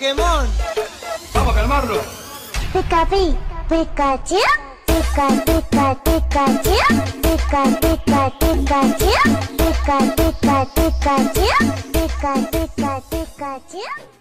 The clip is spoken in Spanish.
Pokémon. Vamos a calmarlo. Pikachu, Pikachu, Pika, Pika, Pikachu, Pika, Pika, Pikachu, Pika, Pika, Pikachu, Pika, Pika, Pikachu.